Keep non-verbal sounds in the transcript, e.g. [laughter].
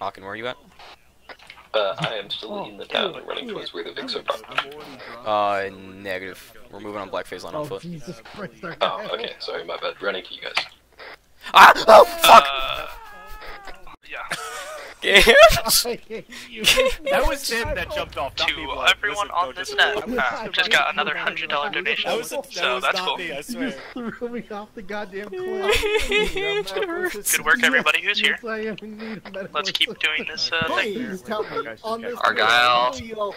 Hawken, where are you at? Uh, I am still in the town and running towards where the Vix Uh, negative. We're moving on Black Phase Line on Oh foot. Jesus Christ! our Oh, okay, sorry, my bad. Running to you guys. Ah! Oh, fuck! Uh, yeah. [laughs] I. [laughs] That was [laughs] him that jumped off. Not To everyone Listen, on don't this just- net, uh, just got another hundred dollar donation. That was, that so was that's cool. me, I swear. just threw me off the goddamn cliff. Good work, everybody who's here. Yes, I am in need of medical Let's keep doing this uh, thing. Please tell me on this Argyle. video,